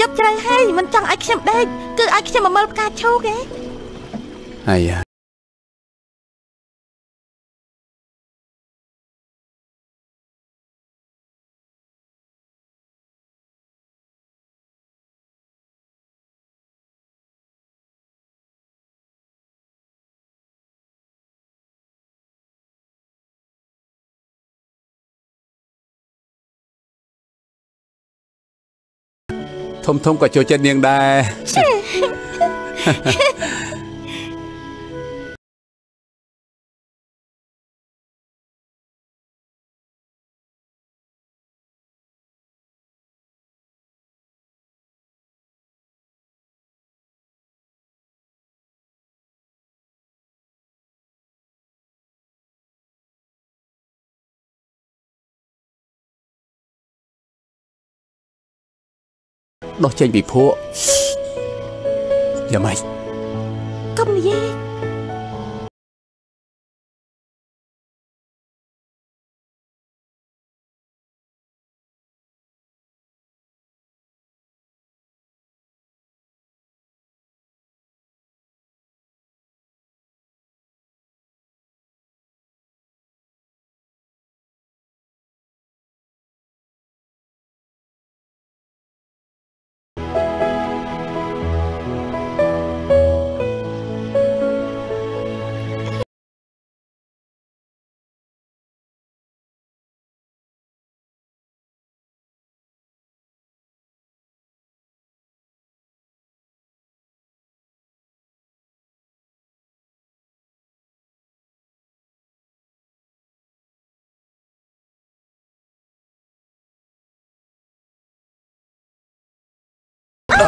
យកជ្រៅហើយមិនចង់ឲ្យខ្ញុំដេកគឺឲ្យខ្ញុំមកមើលផ្កាឈូកឯងអាយ៉ា ធំធំក៏ចូលចិត្តនាងដែរ ដោះចេញពីភក់យ៉ាងម៉េចកុំនិយាយ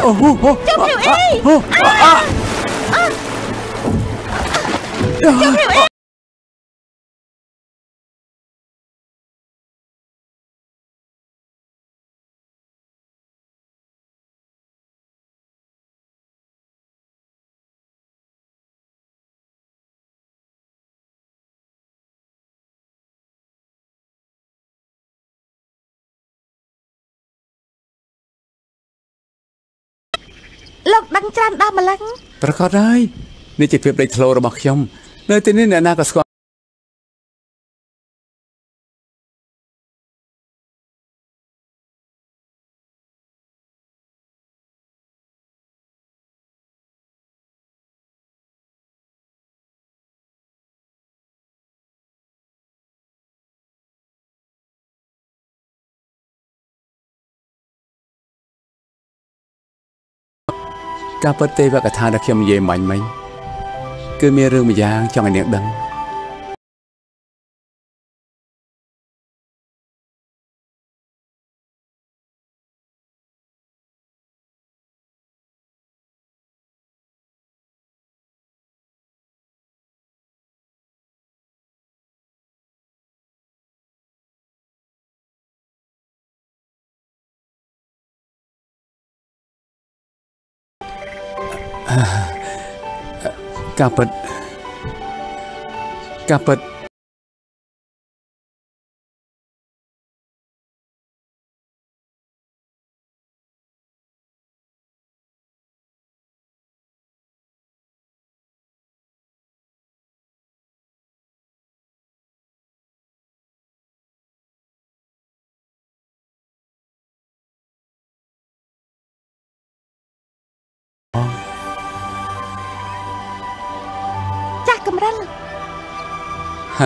អូហូហូចាំ លោកដឹងច្រើនដល់ម្លឹងប្រកាសហើយនេះជាភាពដេកធ្លោរបស់ខ្ញុំ នៅទីនេះអ្នកណាក៏ស្គាល់ ការពិតទេវកថាដែលខ្ញុំនិយាយមិញមិញគឺមានរឿងម្យ៉ាងចង់ឲ្យនាងដឹង ការ ខ្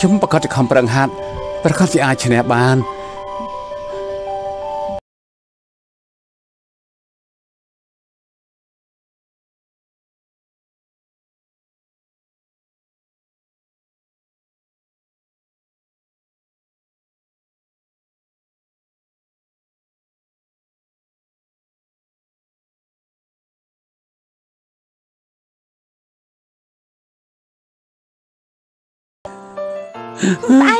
ញុំប្រកាសជាខំប្រឹងហាត់ប្រកាសជាអាចឈ្នះបាន ប្អែ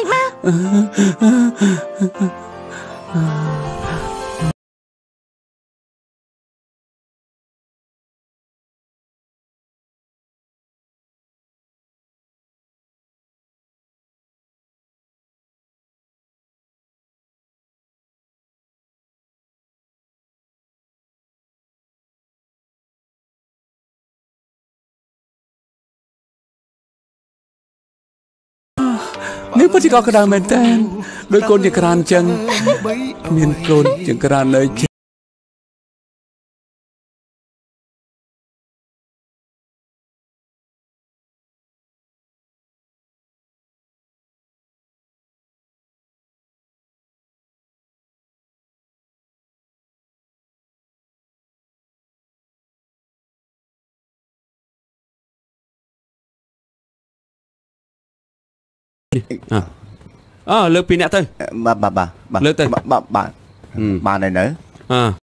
នេះពិតជាកក់ក្ដៅមែនតើដោយកូនជាក្រានចឹង មានកូនជាក្រាននៅ អើលើកពីអ្នកទៅបាទបាទបាទបាទលើកទៅបាទបាទបាទហឹមបាទនៅនៅអើ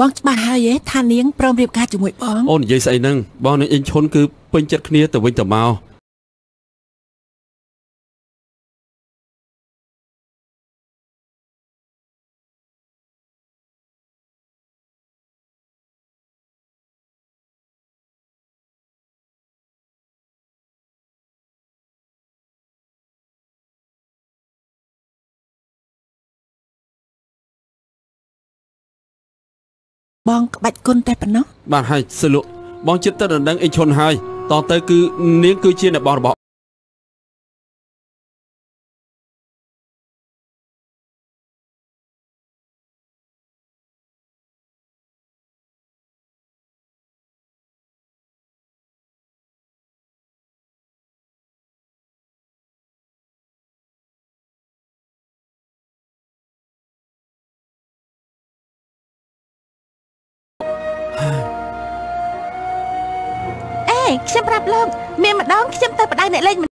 បងច្បាស់ហើយឯថានាងព្រមរៀបការជាមួយបងអូននិយាយស្អីហ្នឹងបងនឹងអ៊ីងឈុនគឺពេញចិត្តគ្នាទៅវិញទៅមក បងក្បាច់គុណតែប៉ុណ្ណោះបាទហើយសលុបងចិត្តទៅដណ្ដឹងអ៊ីងឈុនហើយតទៅគឺនាងគឺជាអ្នកបងរបស់ ខ្ញុំទៅបដៅអ្នកលេង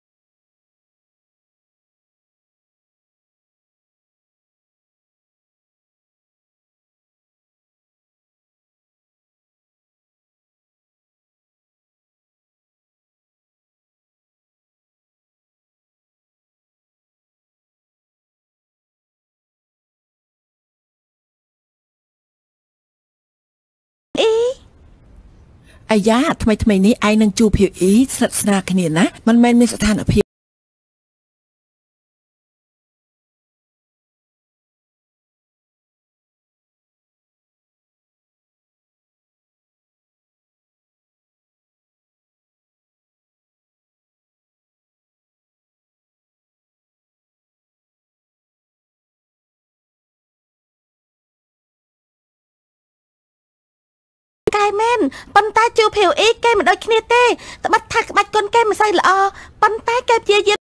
អាយ៉ាថ្មីថ្មីនេះឯងនឹងជួបភីអ៊ីស្និទ្ធស្នាលគ្នាណាមិនមែនមានស្ថានភាព ប៉ុន្តែជួភីអ៊ីគេមិនដូចគ្នាទេត្បិតថាក្បាច់គុនគេមិនសូវល្អប៉ុន្តែគេព្យាយាម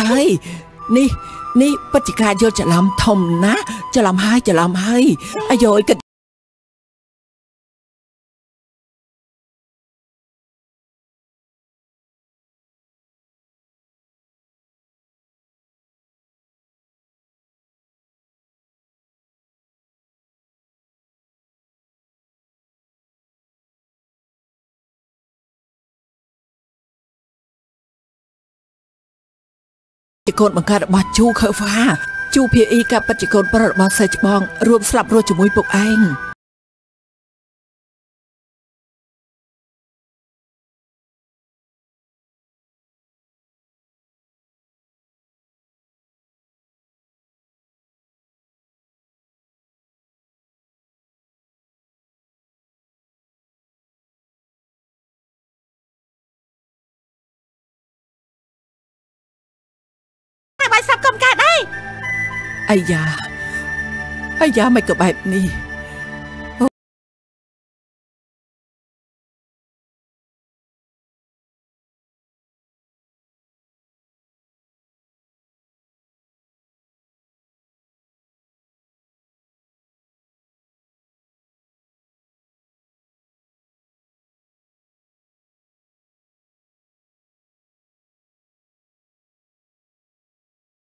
ហើយនេះនេះពិតជាការយល់ច្រឡំធំណាស់ច្រឡំហើយច្រឡំហើយអាយយគិត ជាកូនបង្កើតរបស់ជូខើហ្វាជូភីអ៊ីក៏ពិតជាកូនប្រុសរបស់សេចច្បងរួមស្លាប់រស់ជាមួយពុកឯង ប់កុំកើតអីអាយ៉ាអាយ៉ាមិនក៏បែបនេះ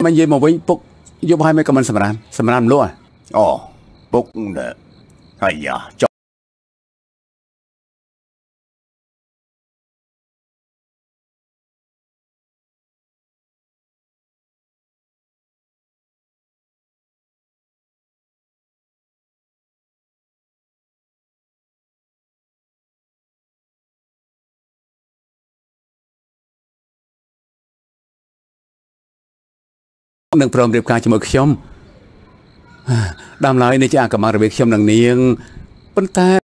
មិននិយាយមកវិញពុកយប់ហើយមិនក៏មិនសម្រាមសម្រាមលក់ហ៎អូពុកណែអាយ៉ា នឹងព្រមរៀបការជាមួយខ្ញុំដើមឡើយនេះជាអាកម្មរវាងខ្ញុំនិងនាងប៉ុន្តែ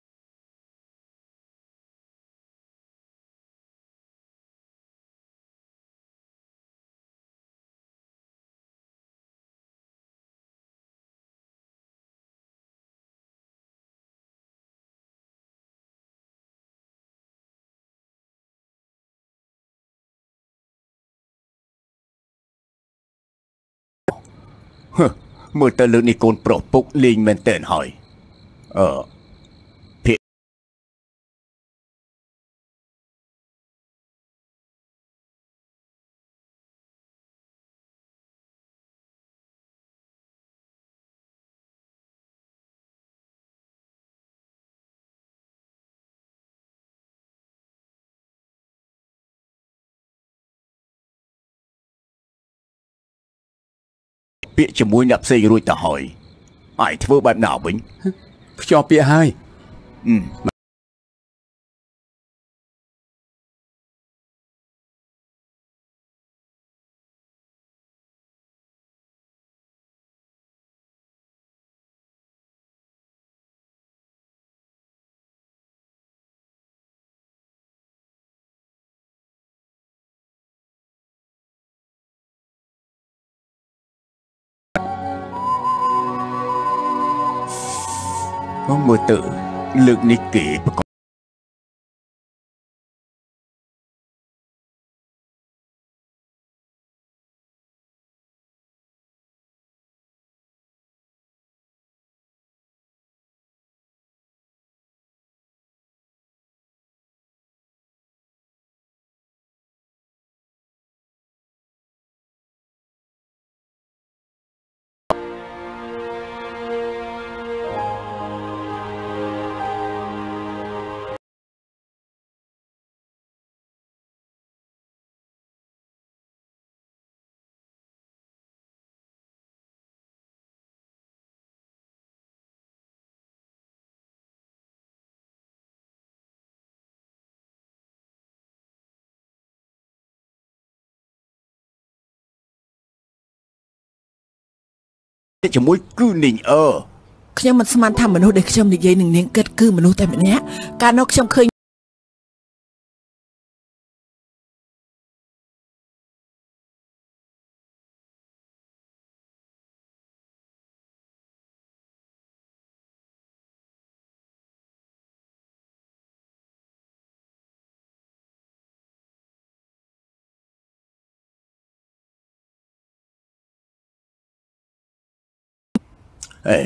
មើលទៅលើកនេះកូនប្រុសពុកលេងមែនតើហើយអឺ ពាក្យជាមួយអ្នកផ្សេងរួចទៅហើយអាចធ្វើបែបណាវិញខ្ជាប់ពាក្យហើយ កមើលទៅលើកនេះគេប្រក ជាមួយគឺនីងអឺខ្ញុំមិនស្មានថាមនុស្សដែលខ្ញុំនិយាយនឹងនាងគិតគឺមនុស្សតែម្នាក់កាលនោះខ្ញុំឃើញ អេ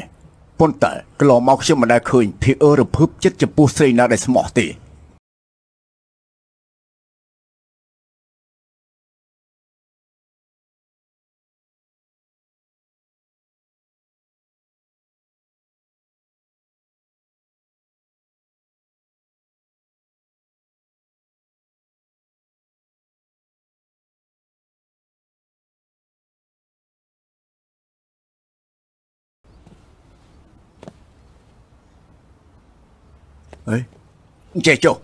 ប៉ុន្តែកន្លងមកខ្ញុំមិនដែលឃើញភីអឺរភើបចិត្តចំពោះស្រីណាដែលស្មោះទេ អីចេះចុះ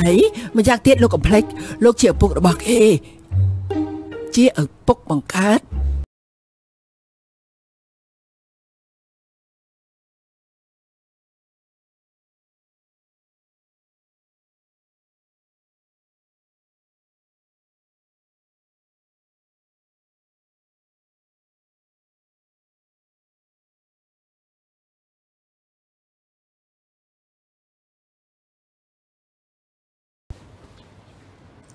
អីម្យ៉ាងទៀតលោកកំភ្លេចលោកជាឪពុករបស់គេ ជាឪពុកបង្កើត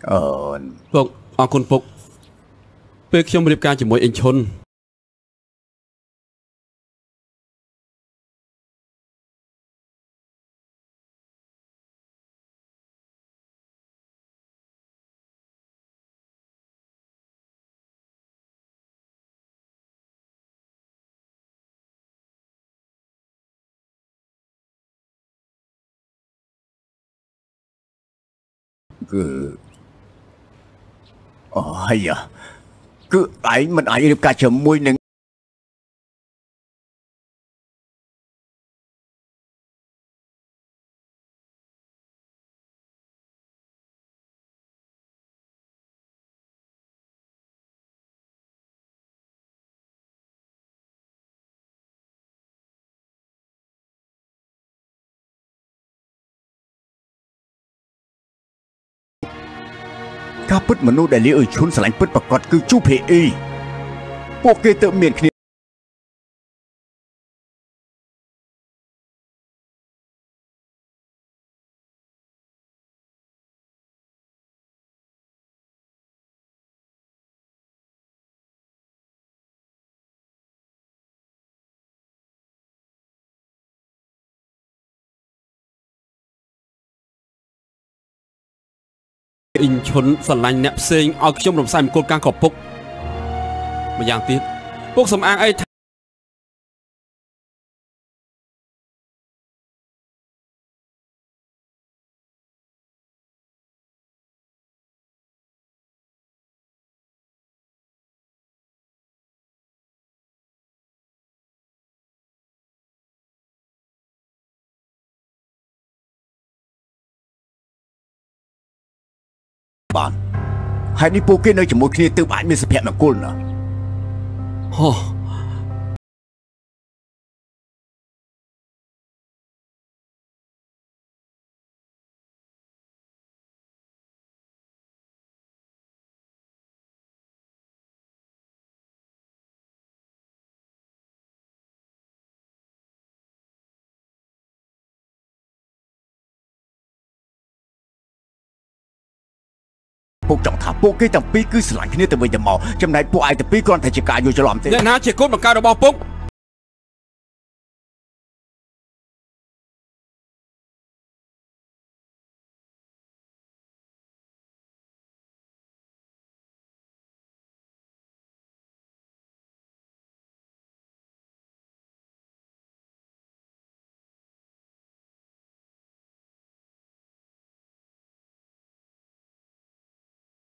អឺពុកអរគុណពុក ពេលខ្ញុំរៀបការជាមួយអ៊ីងឈុនគឺអូហើយយ៉ា គឺឯងមិនអាចរៀបការជាមួយនឹង ពិតមនុស្សដែលលាអ៊ុយឈុនស្រឡាញ់ពិតប្រកបគឺជូភេអ៊ីពួកគេទៅមានគ្នា អ៊ីងឈុនស្រឡាញ់អ្នកផ្សេងឲ្យខ្ញុំរំសាយមង្គលការក៏ពុកម្យ៉ាងទៀតពុកសំអាងអី ហើយនេះពួកគេនៅជាមួយគ្នាទើបអាចមានសុភមង្គលណាហោះ ពួកចង់ថាពួកគេទាំងពីរគឺស្រឡាញ់គ្នាទៅវិញទៅមកចំណែកពួកឯងទាំងពីរគ្រាន់តែជាការយល់ច្រឡំទេអ្នកណាជាកូនបង្កើតរបស់ពុក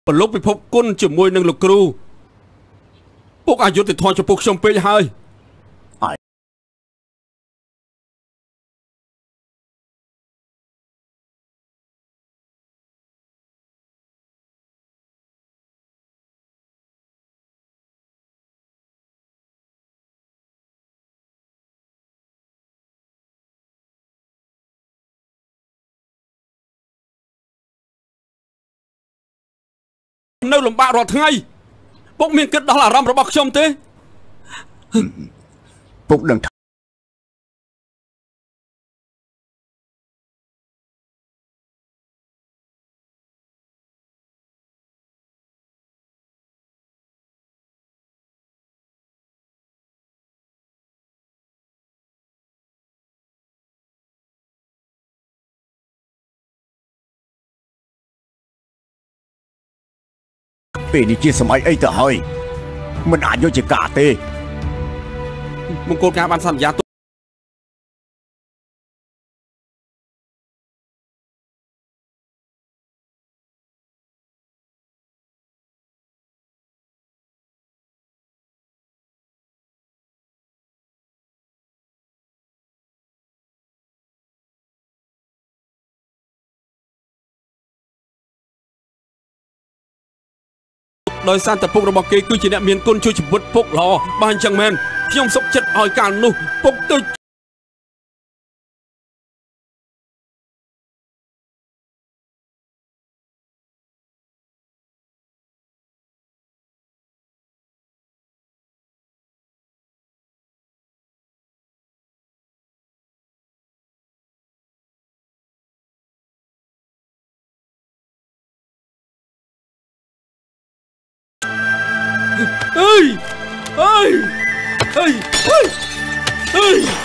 ប្រឡូកពិភពគុណជាមួយនឹងលោកគ្រូពុកអយុធធម៌ចំពោះខ្ញុំពេកហើយ លំបាករាល់ថ្ងៃពុកមានគិតដល់អារម្មណ៍របស់ខ្ញុំទេពុកដឹង ពេលនេះជាសម័យអីទៅហើយមិនអាចយកជាការទេមង្គលការបានសន្យា ដោយសារតែពុករបស់គេគឺជាអ្នកមានគុណជួយជីវិតពុកល្អបានអញ្ចឹងមែនខ្ញុំសុខចិត្តឲ្យកាលនោះពុកទៅ អើយអើយអើ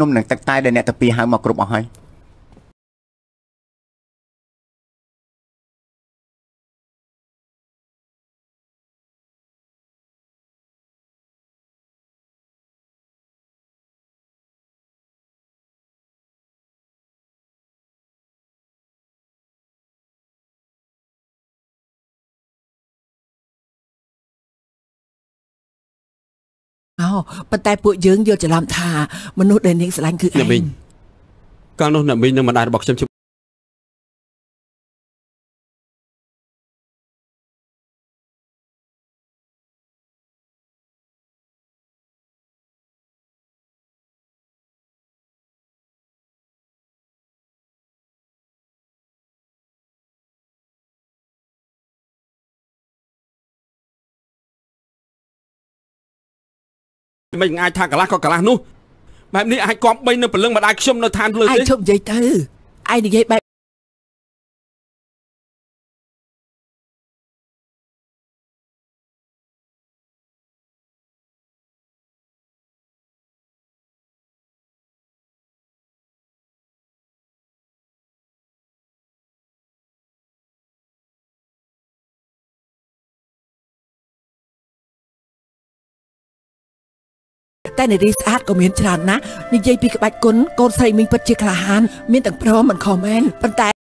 នំនឹងទឹកតែដែលអ្នកតាពីហៅមកគ្រប់អស់ហើយ ប៉ុន្តែពួកយើងយល់ច្រឡំថាមនុស្សដែលនាងស្រឡាញ់គឺឯអ្នកមីងងកាលនោះអ្នកមីងនិងម្ដាយរបស់ខ្ញុំ មិនអាចថាកន្លះក៏កន្លះនោះបែបនេះអាចគំបីនៅព្រលឹងម្ដាយខ្ញុំនៅឋានលើឯងទេជប់និយាយទៅឯងនិយាយបែប តែនារីស្អាតក៏មានច្រើនណាស់និយាយពីក្បាច់គុណកូនស្រីមីងពិតជាក្លាហាន មានទាំងព្រមមិនខមមែនប៉ុន្តែ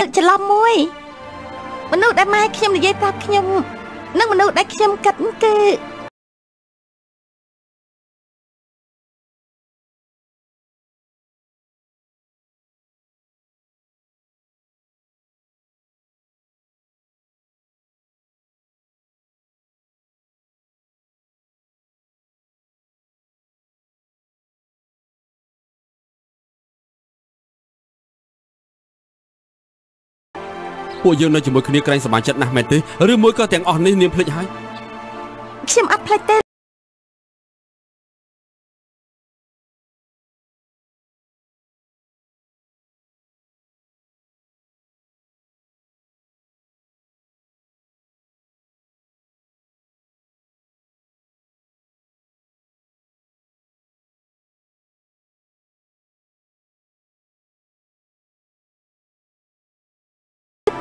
ច្រឡំមួយមនុស្សដែលម៉ែខ្ញុំនិយាយប្រាប់ខ្ញុំ និងមនុស្សដែលខ្ញុំគិតគឺ ពួកយើងនៅជាមួយគ្នាក្រែងសប្បាយចិត្តណាស់មែនទេឬមួយក៏ទាំងអស់នេះនាងភ្លេចហើយខ្ញុំអត់ផ្លេចទេ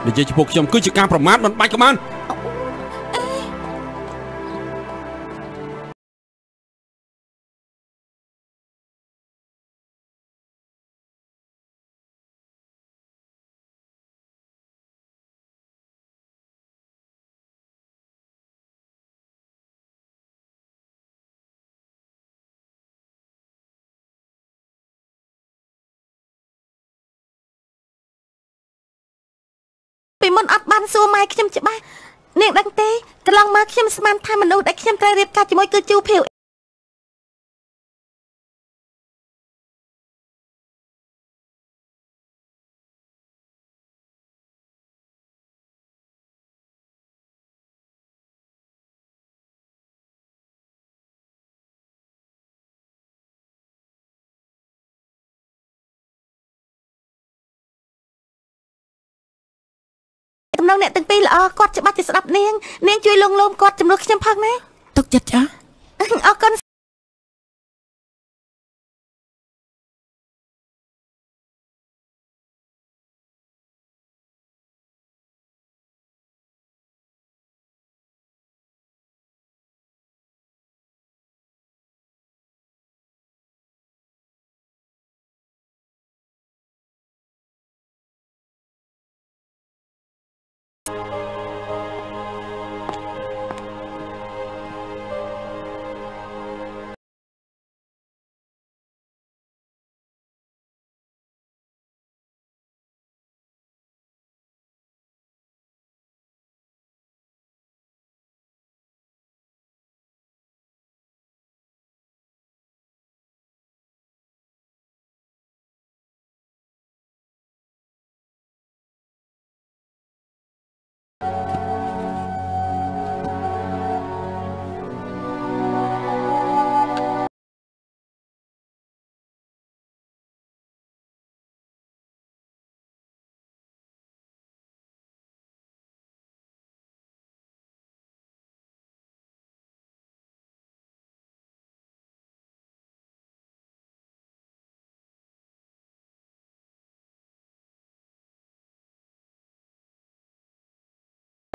និយាយចំពោះខ្ញុំគឺជាការប្រមាថមិនបាច់ក៏បាន សួរម៉ែខ្ញុំច្បាស់នាងដឹងទេកន្លងមកខ្ញុំស្មានថាមនុស្សដែលខ្ញុំត្រូវរៀបការជាមួយគឺជូភាវ ណងអ្នកទាំងពីរល្អគាត់ច្បាស់ជាស្ដាប់នាងនាងជួយលងលោមគាត់ជំនួសខ្ញុំផងណាទុកចិត្តចាអរគុណ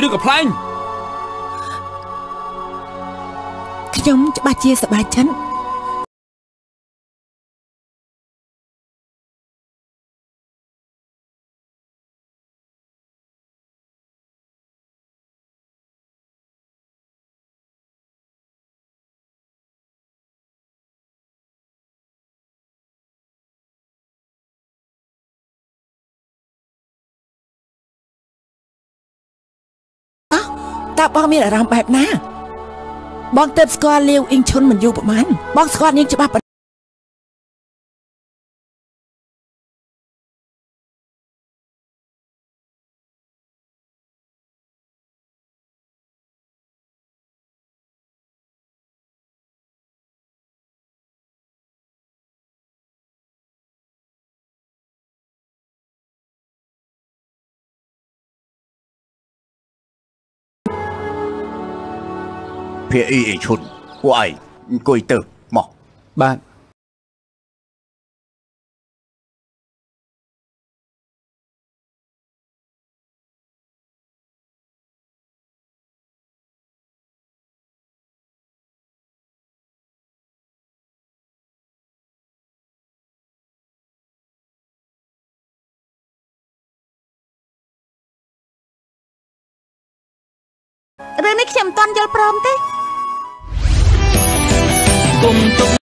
ឬក៏ផ្លែងខ្ញុំច្បាស់ជាសប្បាយចិត្ត តើបងមានអារម្មណ៍បែបណាបងទៅស្គាល់លាវអ៊ីងឈុនមិនយូរប្រហែលបងស្គាល់នាងច្បាស់ប៉ុ ណ្ណាភាអ៊ីអេឈុនពួកឯងអង្គុយទៅម ក